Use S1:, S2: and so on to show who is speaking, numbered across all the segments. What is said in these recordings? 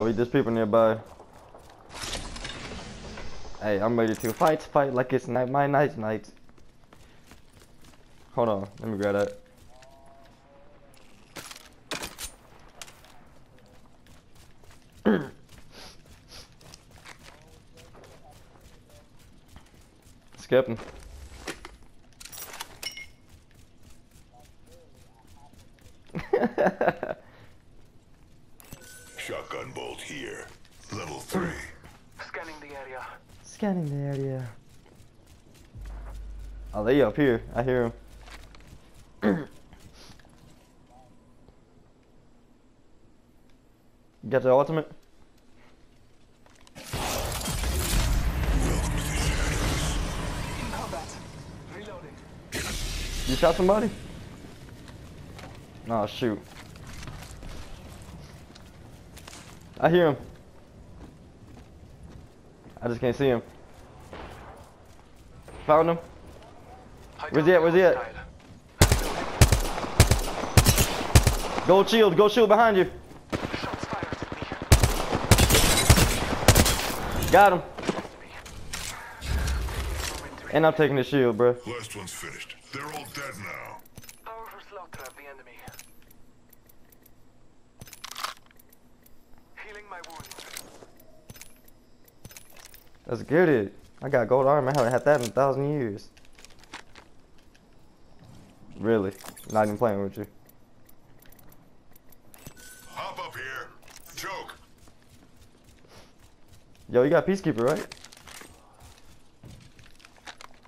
S1: We just people nearby. Hey, I'm ready to fight, fight like it's night, my night, night. Hold on, let me grab that. Skip him.
S2: Shotgun bolt here. Level three.
S3: Scanning the area.
S1: Scanning the area. Oh, they up here. I hear him. You got the ultimate?
S3: In combat. Reloading.
S1: You shot somebody? Oh shoot. I hear him. I just can't see him. Found him.
S3: I
S1: Where's
S3: downed
S1: he at? Where's he at? Gold shield, gold shield behind you.
S3: Shots fired at me.
S1: Got him. And I'm taking the shield, bro.
S2: Last one's finished. They're all dead now.
S3: Powerful slaughter of the enemy. Healing my wounds.
S1: Let's get it. I got gold armor. I haven't had that in a thousand years. Really? Not even playing with you.
S2: Hop up here. Joke.
S1: Yo, you got Peacekeeper, right?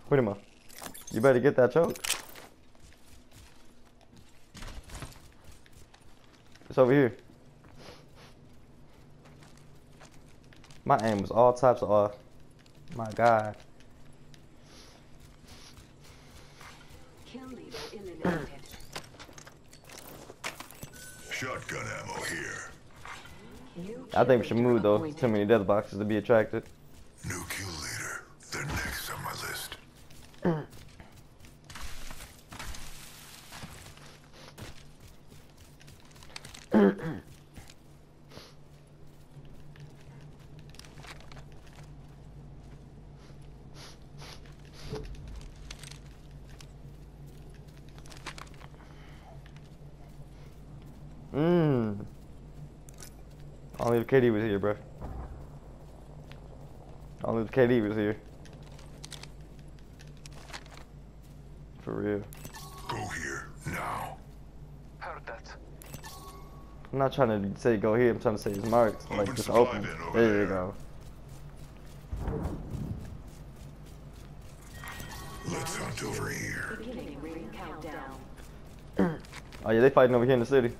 S1: Put him up. You better get that choke. It's over here. My aim was all types of off. My God.
S4: Kill leader eliminated.
S2: Shotgun ammo here.
S1: I think we should move though. Too many death boxes to be attracted.
S2: New kill leader. They're next on my list.
S1: Mmm. Only if KD was here, bro. Only if KD was here. For real.
S2: Go here now.
S3: Heard that.
S1: I'm not trying to say go here. I'm trying to say it's marked. Like just open.
S2: bin over
S1: There you go.
S2: Let's hunt over here.
S4: Beginning ring countdown.
S1: Oh yeah, they fighting over here in the city.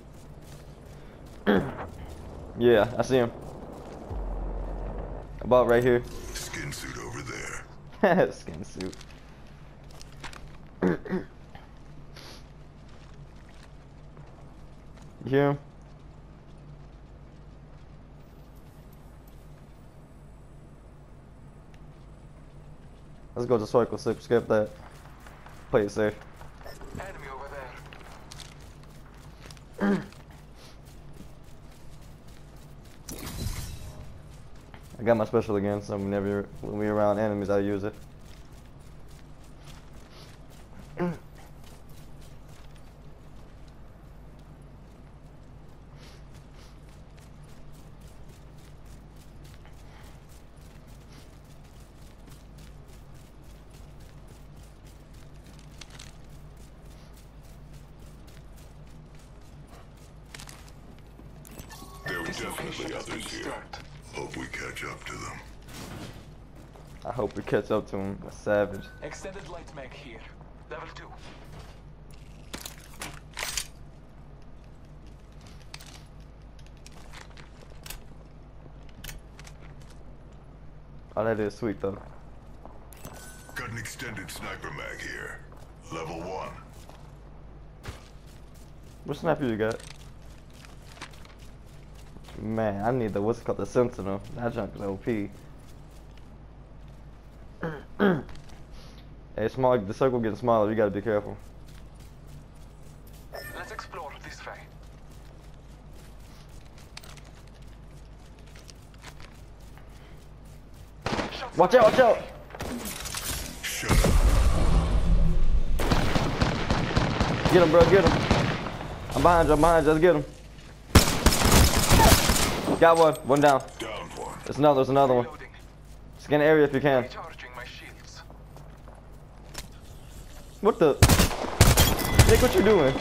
S1: Yeah, I see him. About right here.
S2: Skin suit over there.
S1: Skin suit. you hear him? Let's go to circle, skip, skip that. Play it safe.
S3: Enemy over there.
S1: got my special again, so whenever when we around enemies, I use it.
S2: There were definitely others here.
S3: disturbed.
S2: Hope we catch up to them.
S1: I hope we catch up to him. A savage.
S3: Extended light mag here. Level 2.
S1: Oh, that is sweet though.
S2: Got an extended sniper mag here. Level one.
S1: What sniper you got? Man, I need the what's called the Sentinel. That junk is OP. hey, small. The circle getting smaller. You gotta be careful.
S3: Let's explore this way.
S1: Watch out! Watch out! Get him, bro. Get him. I'm behind you. I'm behind you. Let's get him. Got one, one down.
S2: Down one.
S1: There's another, there's another one.
S3: Reloading.
S1: Scan the area if you can.
S3: Recharging my shields.
S1: What the? Nick, what you doing?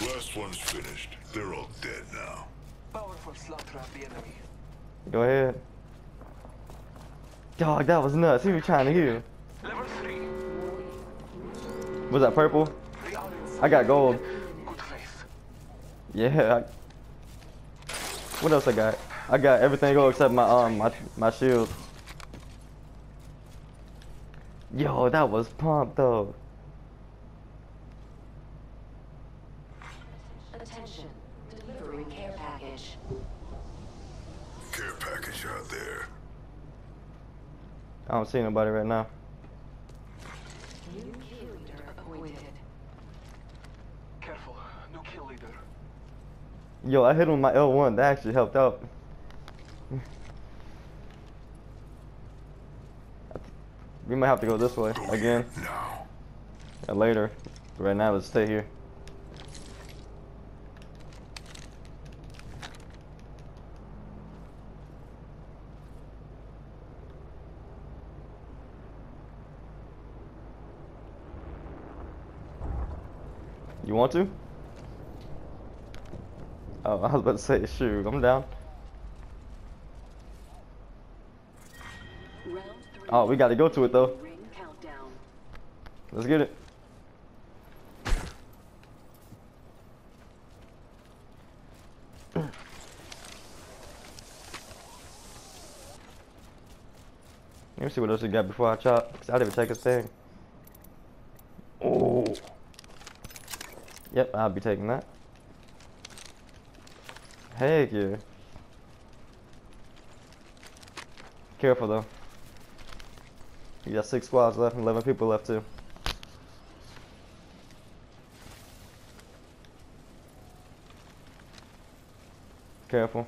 S2: Last one's finished. They're all dead now.
S3: Powerful slaughter of the enemy.
S1: Go ahead. Dog, that was nuts. He was trying to heal.
S3: Level 3.
S1: Was that purple?
S3: We are inside.
S1: I got gold.
S3: Good faith.
S1: Yeah. I... What else I got? I got everything gold except my um my my shield. Yo, that was pumped though.
S4: Attention. Delivering care package.
S2: Care package out there.
S1: I don't see nobody right now. Yo, I hit him with my L1. That actually helped out. We might have to go this way
S2: Go
S1: again
S2: now.
S1: uh, later. Right now, let's stay here. You want to? Oh, I was about to say, shoot, I'm down. Oh, we got to go to it though. Let's get it. Let me see what else we got before I chop. Cause I didn't take a thing. Oh. Yep, I'll be taking that. Heck yeah. Careful though. You got six squads left and 11 people left too. Careful.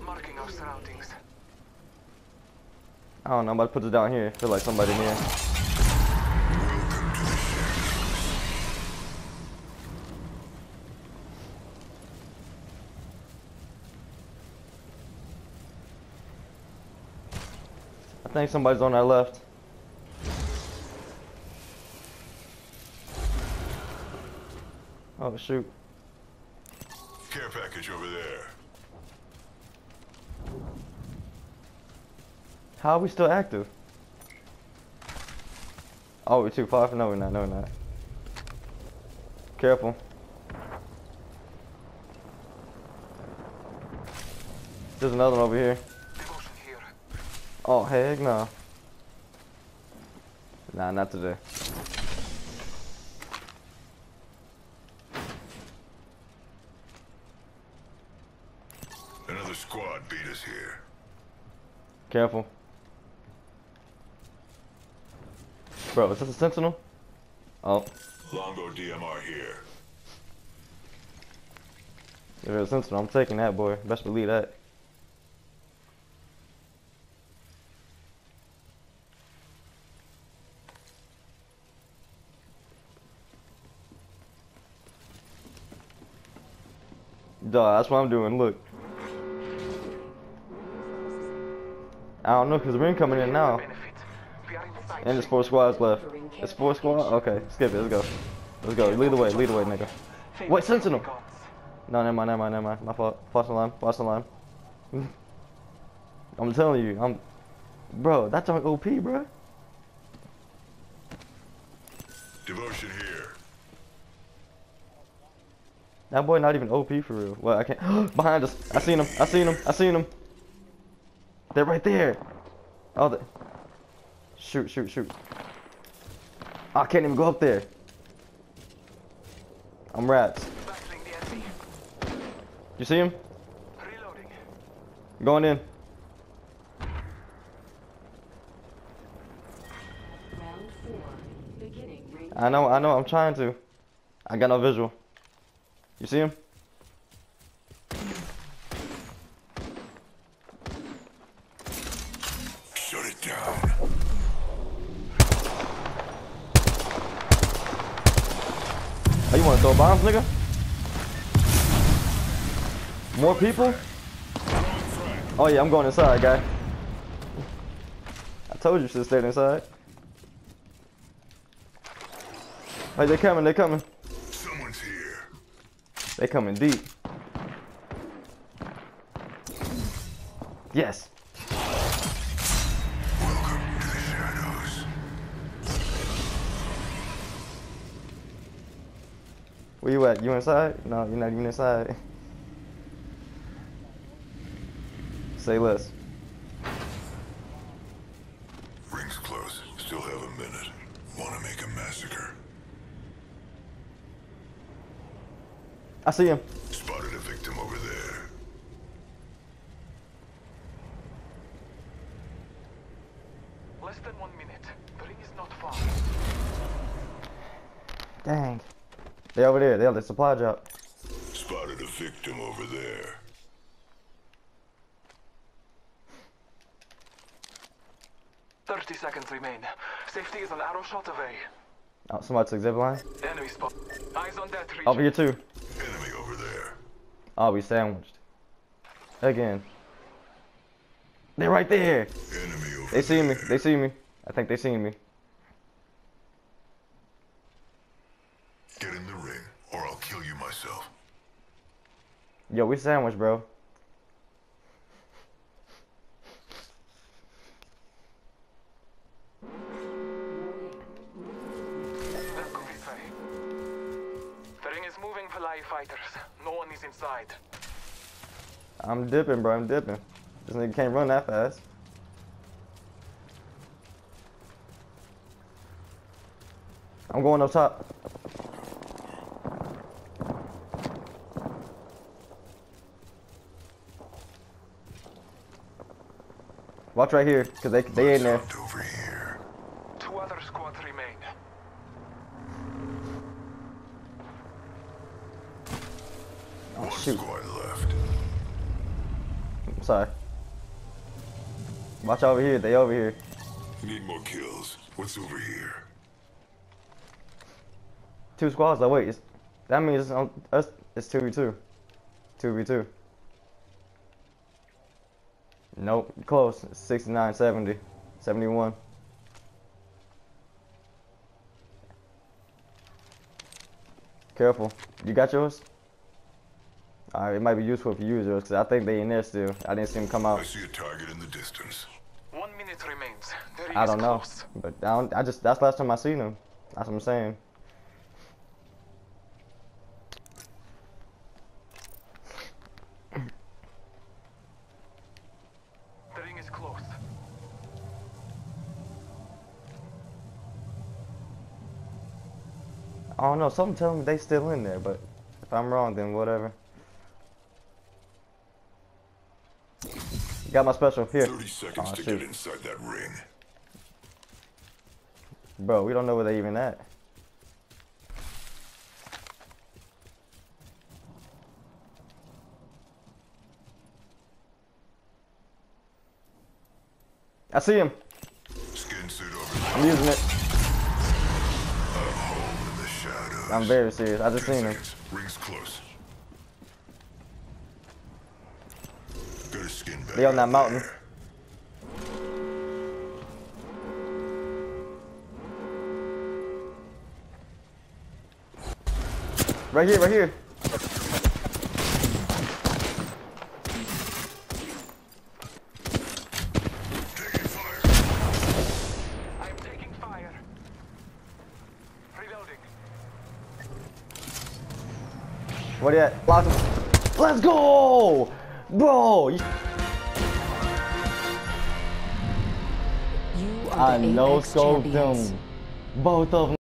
S3: Marking our surroundings.
S1: I don't know, I'm about to put it down here. feel like somebody near. I think somebody's on our left. Oh shoot.
S2: Care package over there.
S1: How are we still active? Oh, we're too far. No, we're not. No, we're not. Careful. There's another one over here. Oh, heck no. Nah, not today.
S2: Another squad beat us here.
S1: Careful. Bro, is this a sentinel? Oh,
S2: Longbow DMR here.
S1: if it's a sentinel, I'm taking that boy. Best believe that. Duh, that's what I'm doing. Look. I don't know, cause the ring coming in now. And there's four squads left. It's four squad? Okay, skip it, let's go. Let's go. Lead the way, lead the way, nigga. Wait, Sentinel. No, never mind, never mind, never mind. My fault. False alarm, false alarm. I'm telling you, I'm. Bro, that's on OP, bro.
S2: Devotion here.
S1: That boy not even OP for real. Well, I can't. Behind us. I seen him. I seen him. I seen him. They're right there. Oh, the. Shoot, shoot, shoot. I can't even go up there. I'm rats. You see him?
S3: Reloading.
S1: Going in. I know, I know, I'm trying to. I got no visual. You see him? Shut it down. Oh, you wanna throw bombs, nigga? More people? Oh yeah, I'm going inside, guy. I told you you should have stayed inside. Hey, they're coming, they're coming. They coming deep. Yes. Where you at? You inside? No, you're not even inside. Say less.
S2: Ring's close. Still have a minute. Want to make a massacre?
S1: I see him.
S2: Spotted a victim over there.
S3: Less than one minute. The ring is not far.
S1: Dang. They over there. They on the supply drop.
S2: Spotted a victim over there.
S3: Thirty seconds remain. Safety is an arrow shot away.
S1: Oh, somebody took zip line.
S3: Enemy spot. Eyes on that region.
S1: Over here too.
S2: Enemy over there.
S1: Oh, we sandwiched. Again. They're right there. They see me. They see me. I think they seen me.
S2: Get in the ring, or I'll kill you myself.
S1: Yo, we sandwiched, bro.
S3: Ring is moving for live fighters. No one is inside.
S1: I'm dipping, bro. I'm dipping. This nigga can't run that fast. I'm going up top. Watch right here, cause they they in there.
S2: Over here.
S3: Two other squads remain.
S1: Oh
S2: One
S1: shoot.
S2: left.
S1: Sorry. Watch over here. They over here.
S2: Need more kills. What's over here?
S1: Two squads. Oh wait, it's, that means it's on us. It's two v two. Two v two. Nope, close. 69, 70, 71. Careful. You got yours? Alright, it might be useful for users because I think they in there still. I didn't see them come out.
S2: I see a target in the distance.
S3: One minute remains. The ring
S1: I don't know.
S3: close.
S1: But I, don't, I just, that's the last time I seen them. That's what I'm saying.
S3: The ring is close.
S1: I don't know. Something telling me they still in there, but if I'm wrong, then whatever. Got my special here.
S2: 30 seconds
S1: Aw,
S2: to
S1: shoot.
S2: get inside that ring.
S1: Bro, we don't know where they even at. I see him.
S2: Skin suit over there.
S1: I'm using it.
S2: Home in the shadows.
S1: I'm very serious. I just
S2: 10
S1: seen him.
S2: Ring's close. Got a skin bag
S1: They on that mountain. Right here, right here. What him. Let's go! Bro! You-
S4: You are
S1: I
S4: Apex champions.
S1: them. Both of them.